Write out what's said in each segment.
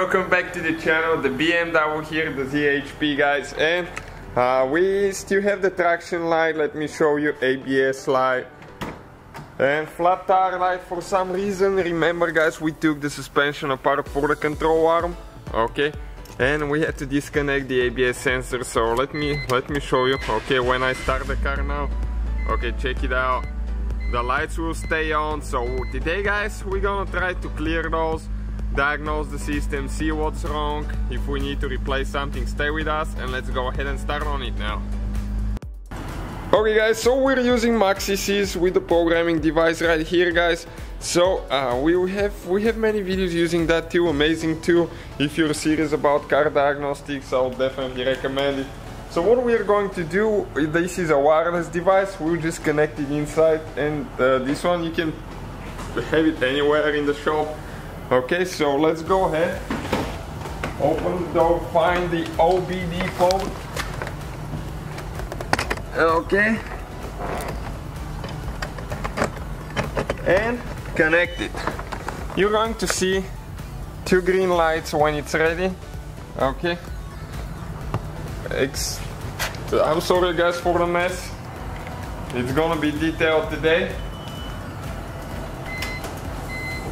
welcome back to the channel. The BMW here, the ZHP guys, and uh, we still have the traction light. Let me show you ABS light and flat tire light. For some reason, remember guys, we took the suspension apart for the control arm. Okay, and we had to disconnect the ABS sensor. So let me let me show you. Okay, when I start the car now. Okay, check it out. The lights will stay on. So today, guys, we're gonna try to clear those diagnose the system, see what's wrong. If we need to replace something, stay with us and let's go ahead and start on it now. Okay guys, so we're using MaxiSys with the programming device right here guys. So uh, we have we have many videos using that too, amazing too. If you're serious about car diagnostics, I'll definitely recommend it. So what we're going to do, this is a wireless device, we'll just connect it inside and uh, this one you can have it anywhere in the shop Okay, so let's go ahead. Open the door, find the OBD code. Okay. And connect it. You're going to see two green lights when it's ready. Okay. I'm sorry guys for the mess. It's gonna be detailed today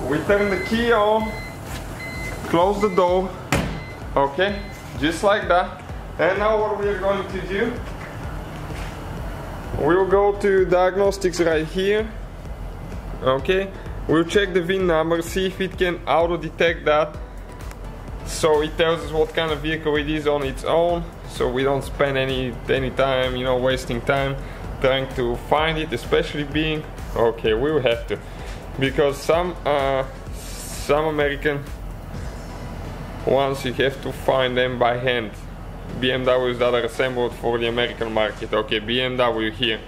we turn the key on, close the door, okay, just like that. And now what we're going to do, we'll go to diagnostics right here, okay. We'll check the VIN number, see if it can auto-detect that. So it tells us what kind of vehicle it is on its own, so we don't spend any any time, you know, wasting time trying to find it, especially being okay. We will have to because some uh, some American ones you have to find them by hand. BMWs that are assembled for the American market. Okay BMW here.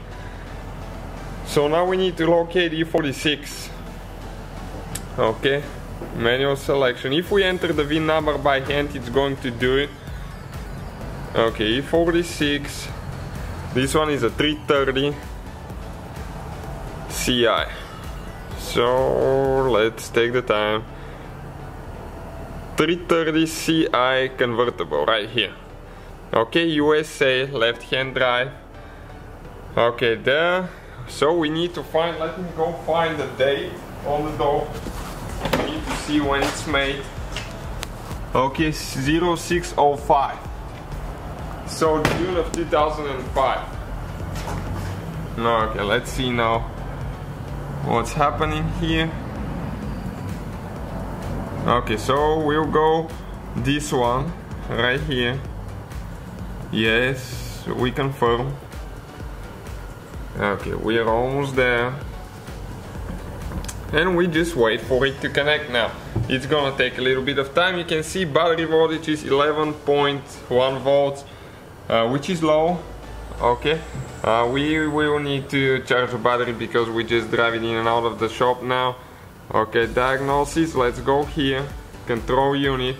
So now we need to locate E46 okay manual selection. If we enter the VIN number by hand it's going to do it. Okay E46 this one is a 330 CI so let's take the time. 330 CI convertible right here. Okay USA left hand drive. Okay there. So we need to find let me go find the date on the door. We need to see when it's made. Okay 0605 so June of 2005 No, okay let's see now what's happening here? Okay so we'll go this one right here. Yes we confirm. Okay we are almost there. And we just wait for it to connect now. It's gonna take a little bit of time. You can see battery voltage is 11.1 volts uh, which is low okay. Uh, we will need to charge the battery because we just driving in and out of the shop now. Okay diagnosis let's go here. Control unit.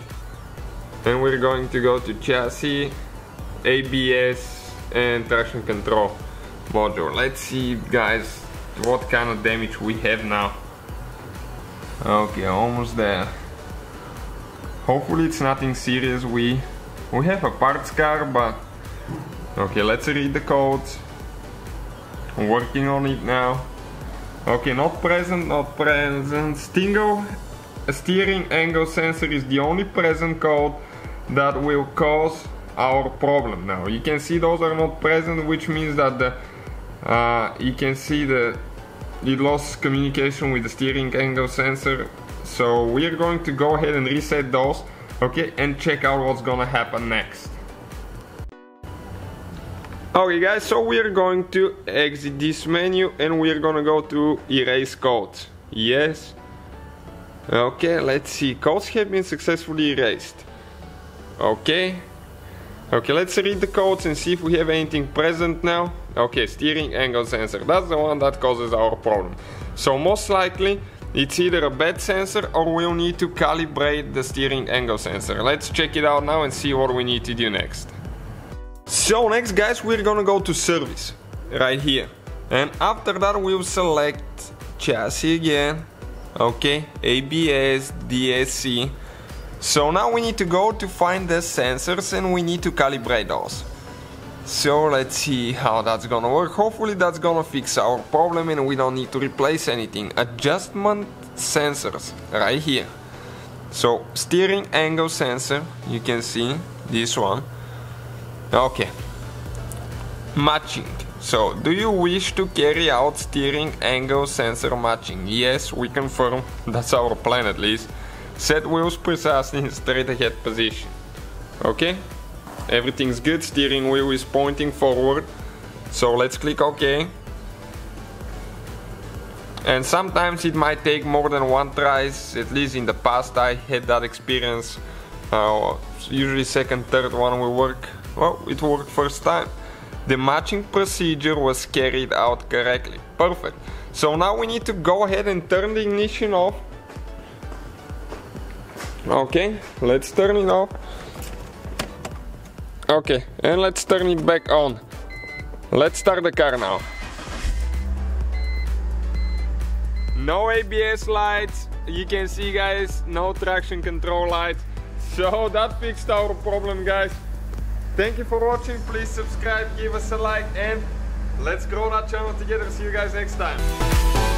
And we're going to go to chassis ABS and traction control module. Let's see guys what kind of damage we have now. Okay almost there. Hopefully it's nothing serious. We we have a parts car but Okay, let's read the code. I'm working on it now. Okay, not present, not present. Stingo steering angle sensor is the only present code that will cause our problem now. You can see those are not present, which means that the uh, you can see that it lost communication with the steering angle sensor. So we're going to go ahead and reset those, okay, and check out what's gonna happen next. Okay guys, so we are going to exit this menu and we are gonna go to erase codes. Yes. Okay, let's see. Codes have been successfully erased. Okay. Okay, let's read the codes and see if we have anything present now. Okay, steering angle sensor. That's the one that causes our problem. So most likely it's either a bad sensor or we'll need to calibrate the steering angle sensor. Let's check it out now and see what we need to do next. So next guys we're gonna go to service right here and after that we'll select chassis again okay ABS DSC So now we need to go to find the sensors and we need to calibrate those. So let's see how that's gonna work. Hopefully that's gonna fix our problem and we don't need to replace anything. Adjustment sensors right here. So steering angle sensor, you can see this one. Okay. Matching. So do you wish to carry out steering angle sensor matching? Yes, we confirm. That's our plan at least. Set wheels precisely in straight ahead position. Okay? Everything's good. Steering wheel is pointing forward. So let's click OK and sometimes it might take more than one tries at least in the past I had that experience uh, usually second third one will work well it worked first time. The matching procedure was carried out correctly. Perfect. So now we need to go ahead and turn the ignition off. Okay let's turn it off. Okay and let's turn it back on. Let's start the car now. No ABS lights. You can see guys no traction control light so that fixed our problem guys thank you for watching. Please subscribe give us a like and let's grow that channel together. See you guys next time